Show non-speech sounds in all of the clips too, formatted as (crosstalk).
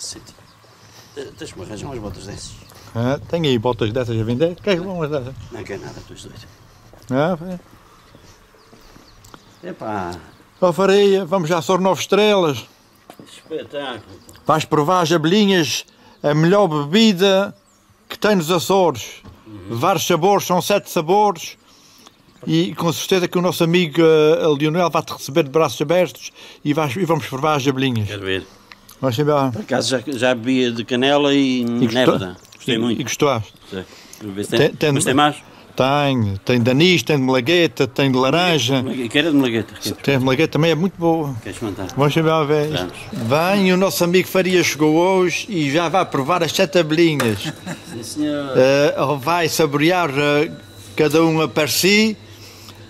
cacete. Deixa-me arranjar umas botas dessas. Ah, tem aí botas dessas a vender? Queres umas dessas? Não quer nada, tu és doido. Ah, é. Epá, Ó Faria, vamos já só nove estrelas. espetáculo. Vais provar as abelhinhas, a melhor bebida que tem nos Açores. Vários sabores, são sete sabores. E com certeza que o nosso amigo uh, Leonel vai-te receber de braços abertos e, vais, e vamos provar as abelhinhas. Quero ver. Vamos embora. Por acaso já, já bebia de canela e, névoda. Gostei e, muito. E gostaste? Ver se tem, Tem- mas tem mais? Tem, tem de anis, tem de malagueta, tem de laranja. Quero de malagueta. Quero. Tem de malagueta também, é muito boa. Queres mandar? Vamos chamar uma vez. Bem, o nosso amigo Faria chegou hoje e já vai provar as sete abelhinhas. (laughs) Sim, senhor. Eh, vai saborear eh, cada uma para si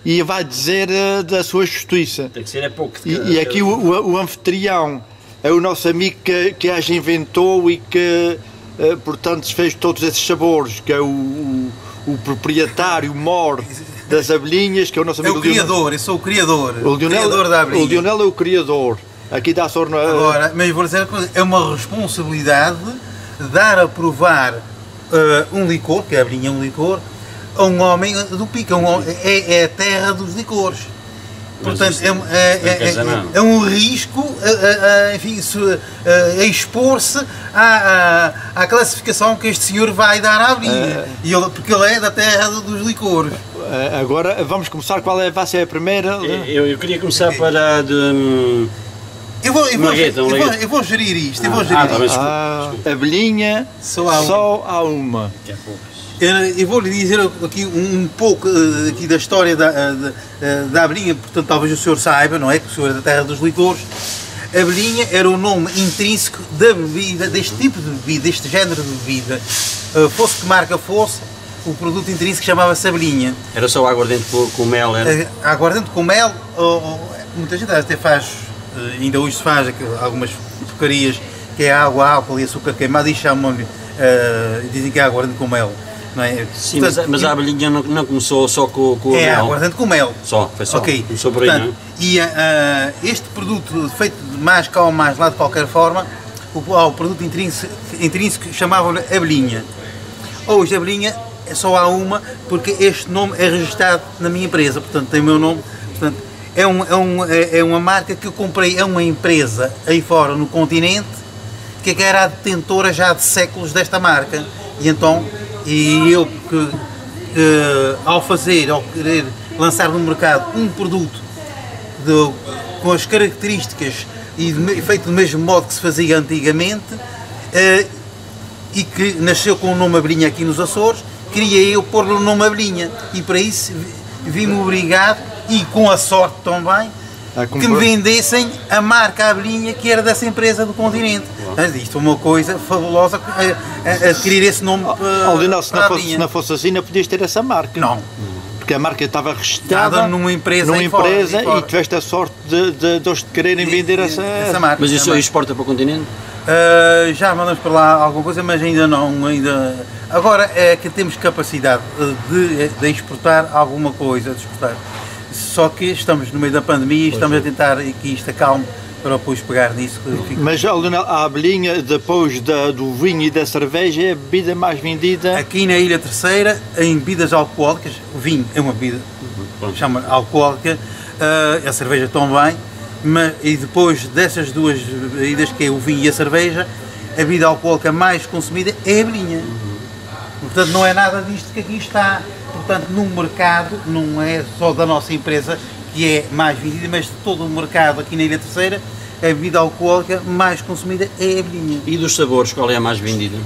e vai dizer eh, da sua justiça. Tem que ser é pouco. E, e aqui o, o- o anfitrião é o nosso amigo que, que as inventou e que, eh, portanto, fez todos esses sabores, que é o, o, o proprietário, o mor das abelhinhas, que é o nosso É amigo o criador, eu sou o criador. O Lionel, criador da o abelha. Lionel é o criador. Aqui dá sorno a... Agora, mas vou dizer uma coisa, é uma responsabilidade dar a provar eh, um licor, que a abelhinha é um licor, a um homem do pico, é, um é, é a terra dos licores. Portanto, é, um- é- é- é- é um risco a, a- a- enfim, expor-se à, à, à classificação que este senhor vai dar à abelhinha. E ele- porque ele é da terra dos licores. Eh, Agora vamos começar. Qual é, vai ser a primeira? Eu, eu queria começar para a de. hum, Eu vou, eu vou, Margueta, eu vou, eu vou gerir isto, eu vou Ah, gerir tá bem, isto. Ah, abelhinha, Só há um. só há uma. Eu, vou lhe dizer aqui um, pouco eh, aqui da história da, eh, da, eh, da abelhinha, portanto talvez o senhor saiba, não é? Que o senhor é da terra dos licores. A abelhinha era o nome intrínseco da bebida, deste tipo de bebida, deste género de bebida. Fosse que marca fosse, o produto intrínseco chamava-se abelhinha. Era só aguardente com, com mel, era? Aguardente com mel, ou- ou- muita gente até faz, ainda hoje se faz algumas porcarias, que é água, álcool e açúcar queimado e chamam-lhe, dizem que é aguardente com mel. Não é? Sim, mas, a- mas a abelhinha não, não começou só com, com o É mel. aguardente com mel. Só, foi só. Ok. Começou por aí, Portanto, E ah, ah, este produto feito de mais cá ou mais lá de qualquer forma, o, ao produto intrínseco, intrínseco chamavam-lhe abelhinha. Hoje abelhinha é só há uma porque este nome é registrado na minha empresa, portanto tem o meu nome. Portanto, é, um, é, um, é, é uma marca que eu comprei a uma empresa aí fora no continente que é que era a detentora já de séculos desta marca. E então, e eu que, que, ao fazer, ao querer lançar no mercado um produto de- com as características e de feito do mesmo modo que se fazia antigamente eh, e que nasceu com o nome Abelhinha aqui nos Açores, queria eu pôr-lhe o nome Abelhinha e para isso vi- vi-me obrigado e com a sorte também que me vendessem a marca Abelhinha que era dessa empresa do continente. Mas isto é uma coisa fabulosa adquirir esse nome para, Oh, Lionel, se para não, fosse, se não fosse assim, não podias ter essa marca. Não. Porque a marca estava registrada numa empresa numa fora, empresa fora. e tiveste a sorte de, de, de eles te quererem vender essa, essa marca. Mas isso exporta para o continente? Uh, já mandamos para lá alguma coisa, mas ainda não. Ainda... Agora é que temos capacidade de, de exportar alguma coisa, de exportar. Só que estamos no meio da pandemia e estamos a tentar que isto acalme para depois pegar nisso. fica- Mas ó, Lionel, a abelhinha, depois da, do vinho e da cerveja, é a bebida mais vendida. Aqui na Ilha Terceira, em bebidas alcoólicas, o vinho é uma bebida, Pronto. chama alcoólica, uh, a cerveja também, mas, e depois dessas duas bebidas, que é o vinho e a cerveja, a bebida alcoólica mais consumida é a abelhinha. Portanto, não é nada disto que aqui está. Portanto, no mercado, não é só da nossa empresa que é mais vendida, mas de todo o mercado aqui na Ilha Terceira, a bebida alcoólica mais consumida é a abelhinha. E dos sabores, qual é a mais vendida?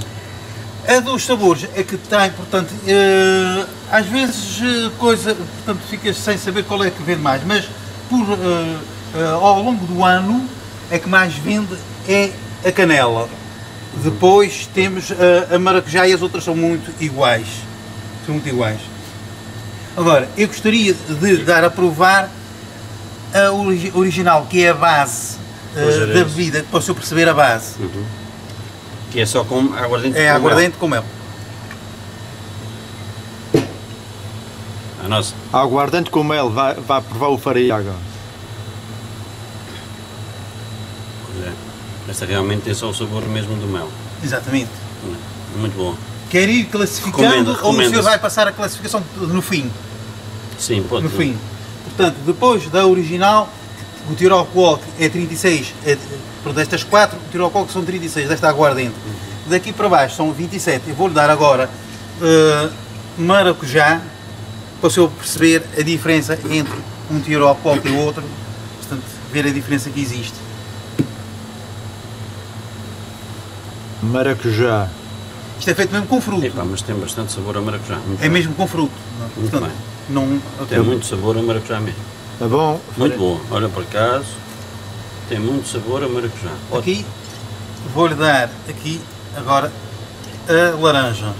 A dos sabores é que tem, portanto, eh, às vezes eh, coisa, portanto, ficas sem saber qual é que vende mais, mas por, eh, ao longo do ano a que mais vende é a canela. Depois temos a maracujá e as outras são muito iguais. São muito iguais. Agora, eu gostaria de dar a provar a origi- original, que é a base era da bebida, para eu perceber a base. Que é só com aguardente É com aguardente com mel. A nossa. Aguardente com mel, vai, vai provar o farinha agora. Pois é. Esta realmente tem só o sabor mesmo do mel. Exatamente. Muito bom. Quer ir classificando Recomenda- ou o senhor vai passar a classificação no fim? Sim, pode. No fim. Portanto, depois da original, o Tirol Walk é 36. É, pronto, estas quatro, o Tirol Walk são 36, desta aguardente. Daqui para baixo são 27. Eu vou-lhe dar agora eh, maracujá, para o senhor perceber a diferença entre um Tirol Walk e o outro. Portanto, ver a diferença que existe. Maracujá. Isto é feito mesmo com fruto. Epá, mas tem bastante sabor a maracujá. Muito É bom. mesmo com fruto. Muito Portanto, não, Tem muito sabor a maracujá mesmo. Tá bom? Muito bom. Olha por acaso. Tem muito sabor a maracujá. Ótimo. Aqui, vou-lhe dar aqui agora a laranja.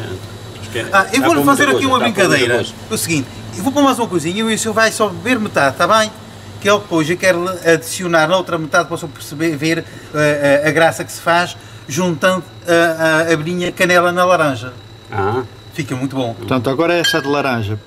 Que é- Ah, eu vou-lhe fazer aqui coisa, uma brincadeira. É o seguinte, eu vou pôr mais uma coisinha e o senhor vai só beber metade, está bem? Que é depois eu quero adicionar na outra metade para o senhor perceber, ver eh, a, a graça que se faz juntando a, a abelhinha canela na laranja. Ah, Fica muito bom. Portanto, agora é essa de laranja.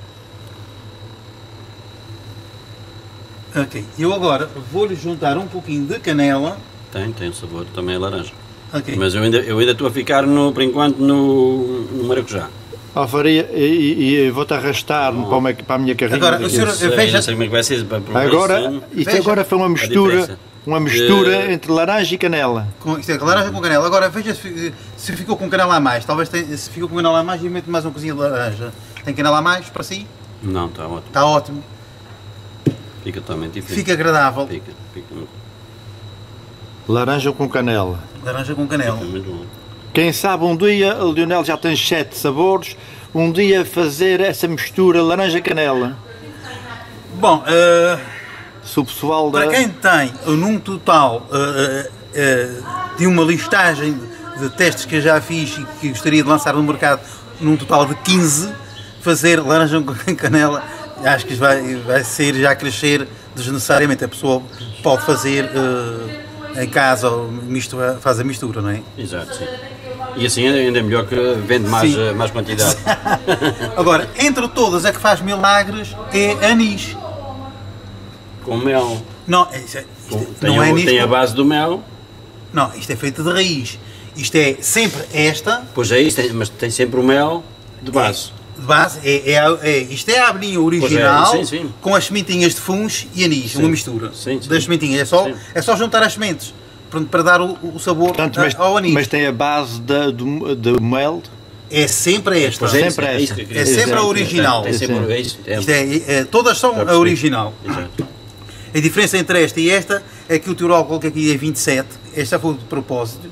Ok, eu agora vou-lhe juntar um pouquinho de canela. tem, tem sabor também a laranja. Ok. Mas eu ainda, eu ainda estou a ficar, no, por enquanto, no, no maracujá. Ó, faria, e, e- e vou-te arrastar para, uma- para a minha carrinha. Agora, o senhor- sei, veja- não sei como é que vai ser para Agora, isto Veja agora foi uma mistura, uma mistura De- entre laranja e canela. Com, isto é laranja com canela. Agora veja se, se ficou com canela a mais. Talvez tenha, se ficou com canela a mais e mete mais uma coisinha de laranja. Tem canela a mais para si? Não, está ótimo. Está ótimo. Fica totalmente diferente. Fica agradável. Fica, fica muito, Laranja com canela. Laranja com canela. fica muito bom. Quem sabe um dia, o Lionel já tem sete sabores, um dia fazer essa mistura laranja-canela. Bom, eh, Se o pessoal da... para quem tem num total eh, eh, de uma listagem de testes que eu já fiz e que gostaria de lançar no mercado num total de 15, fazer laranja com (laughs) canela, acho que vai, vai ser já crescer desnecessariamente. A pessoa pode fazer eh, em casa, mistura, faz a mistura, não é? Exato, sim. E assim ainda é melhor que vende mais, Sim. eh, mais quantidade. (laughs) Agora, entre todas, a que faz milagres é anis. Com mel. Não, é- isto Com- não tem, é o- anis. tem a base do mel, Não, isto é feito de raiz. Isto é sempre esta, pois é isso, tem- mas tem sempre o mel de base. De base, é, é, é- isto é a abelhinha original sim, sim. com as sementinhas de funs e anis, Sim. uma mistura Sim, sim. das sementinhas. É só, é só juntar as sementes pronto, para dar o, o sabor Portanto, a- mas, ao anis. mas tem a base da, do, do mel. É sempre esta. Pois é, Sempre eu queria É sempre a original. Sempre, é isso. É, Isto é- é- todas são a original. Exato. A diferença entre esta e esta é que o Tirol que aqui é 27, esta foi de propósito,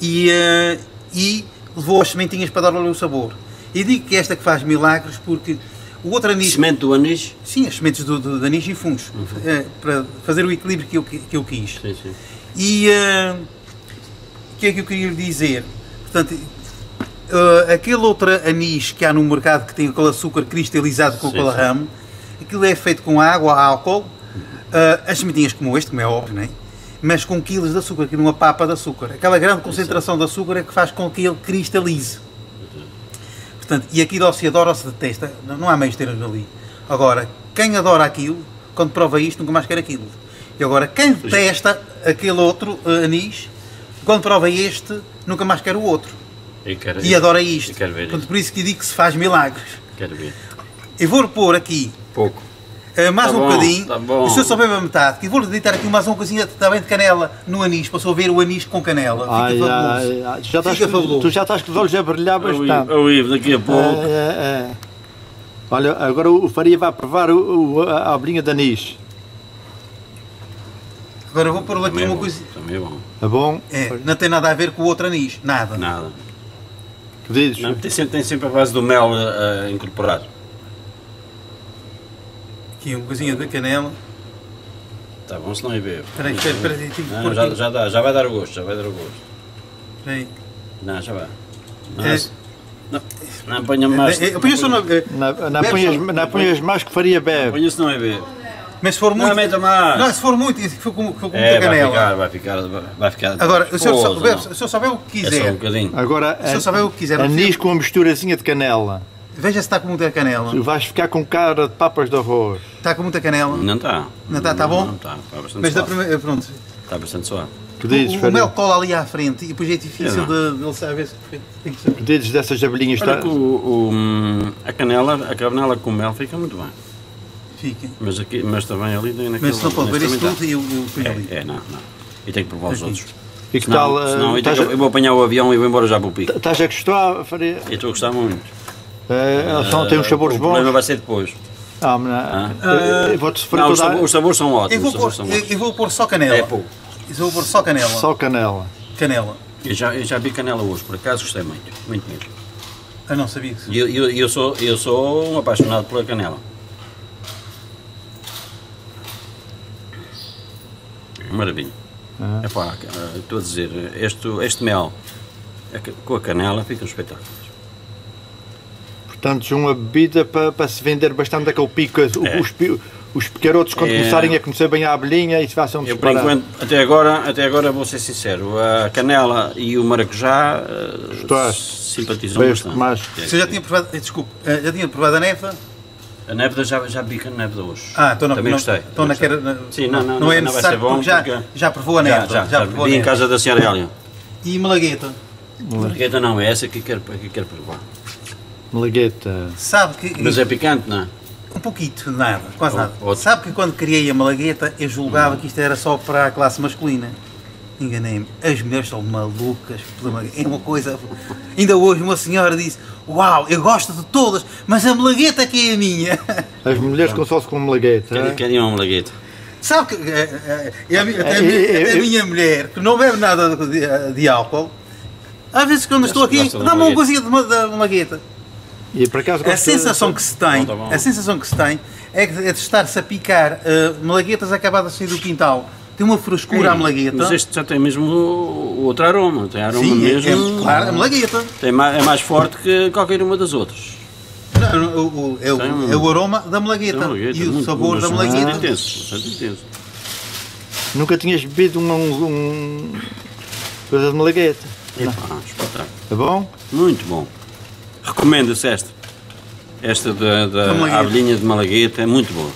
e, eh, e levou as sementinhas para dar-lhe o sabor. E digo que esta que faz milagres porque o outro anis, Semente do anis. sim, as sementes do, do, de anis e fungos, eh, para fazer o equilíbrio que eu, que eu quis. Sim, sim. E eh, o que é que eu queria lhe dizer? Portanto, eh, aquele outro anis que há no mercado que tem aquele açúcar cristalizado com aquele ramo, aquilo é feito com água, álcool, eh, as sementinhas como este, como é óbvio, não é? mas com quilos de açúcar, aqui numa papa de açúcar. Aquela grande concentração de açúcar é que faz com que ele cristalize. Portanto, e aqui dó-se adora ou se detesta, não há meios termos ali. Agora, quem adora aquilo, quando prova isto, nunca mais quer aquilo. E agora, quem detesta aquele outro eh, anis, quando prova este, nunca mais quer o outro. Quero, E adora isto. Ver Portanto, por isso que digo que se faz milagres. Quero ver. Eu vou pôr aqui Pouco. Eh, mais Tá um bom, bocadinho. tá bom. O senhor só bebe a metade. E vou-lhe deitar aqui mais uma coisinha também de canela no anis, para só ver o anis com canela. Fica Ai, fabuloso. ai, ai, já estás, Fica fabuloso. tu já estás com os olhos a brilhar bastante. Ao Ivo, daqui a pouco. É, é, é. Olha, agora o Faria vai provar o, o- a abelhinha de anis. Agora vou pôr aqui é uma coisa. Também é bom. Tá bom? É, não tem nada a ver com o outro anis. Nada. Nada. Que dizes? Não, tem, sempre, tem sempre a base do mel eh, incorporado. Aqui uma coisinha de canela. Tá bom, se não é ver. Espera aí, espera, espera aí, Não, já, já, dá, já vai dar o gosto, já vai dar o gosto. Espera aí. Não, já vai. Não, É. não, não ponha mais. É, é, põe só na- é, Não, não, Bebe ponhas mais que Faria bebe. Ponha se não é ver. Mas se for muito. Não, meta mais. Não, se for muito, isso foi com, foi com É, muita vai canela. ficar, vai ficar, vai ficar. Agora, o senhor, bebe, o senhor bebe o que É só um quiser. bocadinho. Agora, Se eu souber o que quiser, anis com uma misturazinha de canela. Veja se está com muita canela. Tu vais ficar com cara de papas de arroz. Está com muita canela. Não está. Não está, está bom? Não está, está bastante Mas da suave. primeira. Pronto. Está bastante suave. Que dizes, o, o mel cola ali à frente e depois é difícil de, de ele saber se tem que ser. Que dizes dessas abelhinhas? Olha Está... o, o, hum, a canela, a canela com mel fica muito bem. Fica. Mas, aqui, mas também ali tem naquele... Mas se não pode ver isso tudo e eu, eu ponho ali. dá. É, é, não, não. E tenho que provar os Aqui. outros. E que Senão, tal? eh, senão eu, que- eu vou apanhar o avião e vou embora já para o pico. a- Estás a gostar, Faria? E estou a gostar muito. Eh, elas são, têm uns sabores o problema bons. vai ser depois. Ah, mas, Ah. eh, eu Vou-te sofrer Não, os sabores, os sabores são Eu ótimos. vou, os sabores pôr, são eu, eu vou pôr só canela. É pouco. Eu vou pôr só canela. Só canela. Canela. Eu já, eu já vi canela hoje, por acaso gostei muito. Muito mesmo. Eu não sabia isso. E eu, eu, eu, sou, eu sou um apaixonado pela canela. Maravilha. Ah. Epá, eh, estou a dizer, este, este mel é que- com a canela fica um espetáculo. Portanto, uma bebida para, para se vender bastante aquele pico. É. Os, os pequerotos, quando É. começarem a conhecer bem a abelhinha, isso vai ser um Eu, por enquanto, até agora, até agora vou ser sincero, a canela e o maracujá eh, Gostaste? simpatizam bastante. mais. Você já tinha provado, eh, desculpe, eh, já tinha provado a neva? A névoa já, já vi a névoa hoje. Ah, então não, Também não, gostei. então não, Gostei. quero, não, Sim, não, não, não, não, é não vai necessário ser bom porque já, porque- já provou a Já, neva. já, já, provou a vi em neva. casa da senhora Hélia. E malagueta. Margueta não, é essa que quero, que quero provar. Malagueta. Sabe que. Mas é picante, não é? Um pouquito, nada, quase nada. outro. Sabe que quando criei a malagueta eu julgava que isto era só para a classe masculina. Enganei-me. As mulheres são malucas pela malagueta. É uma coisa. Ainda hoje uma senhora disse: Uau, eu gosto de todas, mas a malagueta que é a minha. (laughs) As mulheres consomem com malagueta. Querem, é? querem uma malagueta. Sabe que eh, eh, é a, a, É, é, até a é, minha mulher, que não bebe nada de, de álcool, às vezes quando estou aqui, dá-me uma coisinha de da malagueta. E por acaso A sensação que se tem, Bom, tá a sensação que se tem é que- é de estar-se a picar eh, malaguetas acabadas de sair do quintal. Tem uma frescura a malagueta. Mas este já tem mesmo outro aroma. Tem aroma Sim, é- mesmo. é, claro, a malagueta. Tem mais, é mais forte que qualquer uma das outras. Não, o, o- é, o, é o aroma da malagueta, malagueta, e o muito- sabor da mas Bastante malagueta. intenso, bastante intenso. Nunca tinhas bebido um, um, um- coisa de malagueta. Espetáculo. É bom? Muito bom. Recomendo-se esta. Esta da, da abelhinha de Malagueta é muito boa.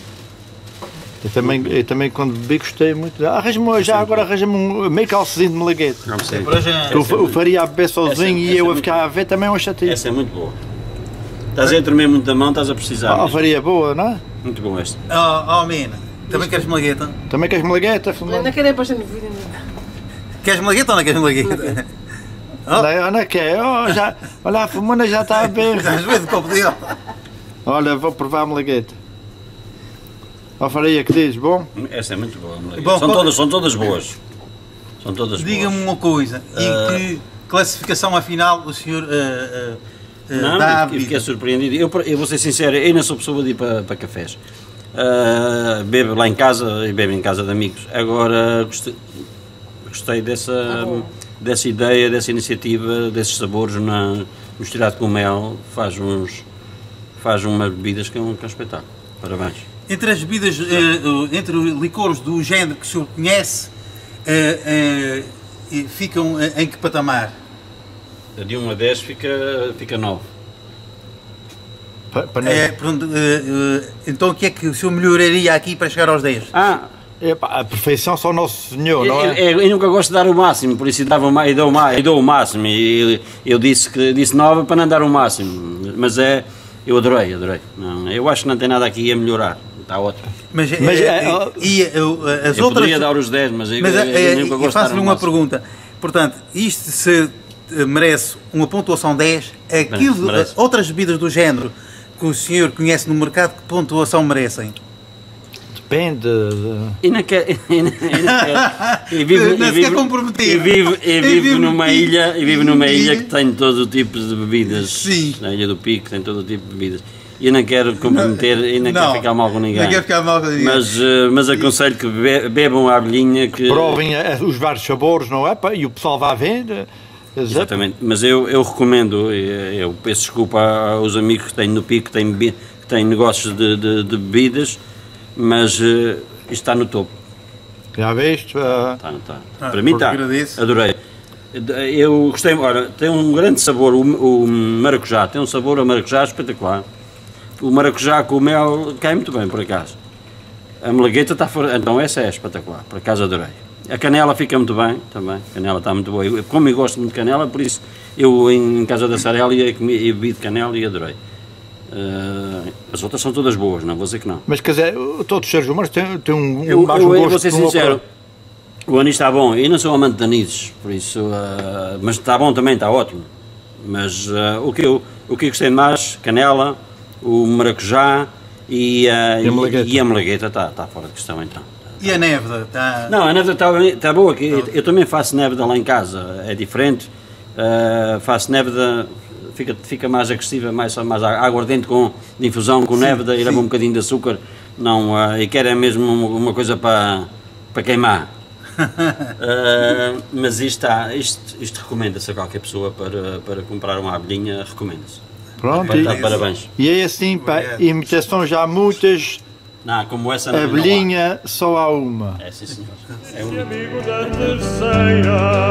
Eu também, eu também quando bebi gostei muito. Arranja-me, já agora arranja-me um meio calcezinho de malagueta. Não sei. Para já- Eu, eu faria a beber sozinho essa e é eu a muito ficar a ver também é um chatinho. Essa é muito boa. Estás a tremer muito da mão, estás a precisar. Ah, faria boa, não é? Muito bom esta. Oh, oh Mena, também queres malagueta? Também queres malagueta, Não, Fernando? não quero é bastante. Queres malagueta ou não queres malagueta? Oh. Olha, olha que é, oh, já, olha a fumana já está a ver. Às vezes dele. Olha, vou provar a malagueta. Ó Faria, que dizes? Bom? Esta é muito boa. Bom, são, qual- todas, são todas boas. São todas Diga-me uma coisa, Ah. em que classificação afinal o senhor uh, uh, uh, Não, dá eu fiquei surpreendido. Eu, eu vou ser sincero, eu não sou pessoa de ir para, para cafés. Ah, bebo lá em casa e bebo em casa de amigos. Agora gostei, gostei dessa, dessa ideia, dessa iniciativa, desses sabores na, misturado com mel. Faz, uns, faz umas bebidas que é um, que é um espetáculo. Parabéns. Entre as bebidas, uh, entre os licores do género que o senhor conhece, uh, uh, ficam em que patamar? De 1 a 10 fica, fica 9. Pa- pa- É, pronto, uh, uh, então o que é que o senhor melhoraria aqui para chegar aos 10? Ah, Epá, a perfeição só Nosso Senhor, não eu, é? eu- eu nunca gosto de dar o máximo, por isso eu, dava, eu, dou, eu dou o máximo. E eu, eu disse que disse 9 para não dar o máximo. Mas é. Eu adorei, adorei. Não, eu acho que não tem nada aqui a melhorar. Está ótimo. Mas, uh, Mas, uh, é, e uh, as eu outras... poderia dar os 10, mas eu, Mas eu, eu nunca eu gosto de dar faço-lhe o uma máximo. pergunta. Portanto, isto se merece uma pontuação 10, aquilo, merece. outras bebidas do género que o senhor conhece no mercado, que pontuação merecem? Depende. de- E não quer. (laughs) E, não, e. E vivo, Não e se quer vivo, comprometer. e vivo, e vivo vivo numa ilha, e vivo numa ilha que tem todo o tipo de bebidas. Sim. Na Ilha do Pico tem todo o tipo de bebidas. E eu não quero comprometer e não, Não, quero ficar mal com ninguém. não quero ficar mal com ninguém. Mas, eh, mas aconselho que be- bebam a abelhinha que. Provem eh, os vários sabores, não é? E o pessoal vai vendo. Exatamente, mas eu, eu recomendo, eh, eu peço desculpa aos amigos que tenho no Pico, que têm, que têm negócios de, de- de bebidas, mas eh, isto está no topo. Já viste? ah, Está, está. Ah, Para mim está. agradeço. Adorei. Eu gostei, ora, tem um grande sabor, o, o maracujá, tem um sabor a maracujá espetacular. O maracujá com o mel cai muito bem, por acaso. A malagueta está fora, então essa é espetacular, por acaso adorei. A canela fica muito bem também. A canela está muito boa. Eu, como eu gosto muito de canela, por isso eu em casa da Sarelli comi e bebi de canela e adorei. Uh, as outras são todas boas, não vou dizer que não. Mas quer dizer, todos os seres humanos têm, têm um, Eu, mais eu, eu gosto vou ser sincero, o anis está bom. Eu não sou amante de anis, por isso, uh, mas está bom também, está ótimo. Mas uh, o, que eu, o que eu gostei mais, canela, o maracujá e, uh, E e a malagueta está está fora de questão então. E a neve? Tá... Não, a neve está tá boa, que eu, eu também faço neve lá em casa, é diferente. Uh, faço neve fica, fica mais agressiva, mais, mais aguardente com de infusão com neve e leva um bocadinho de açúcar. Não, uh, e quero é mesmo uma, uma coisa para, para queimar. Uh, (laughs) mas isto, está, isto, isto recomenda-se a qualquer pessoa para, para comprar uma abelhinha, recomenda-se. Pronto, Para- e, Parabéns. e é assim, pá, Obrigado. imitações já há muitas, Não, como essa não, não há. abelhinha só há uma. É sim senhor. É única. amigo da terceira.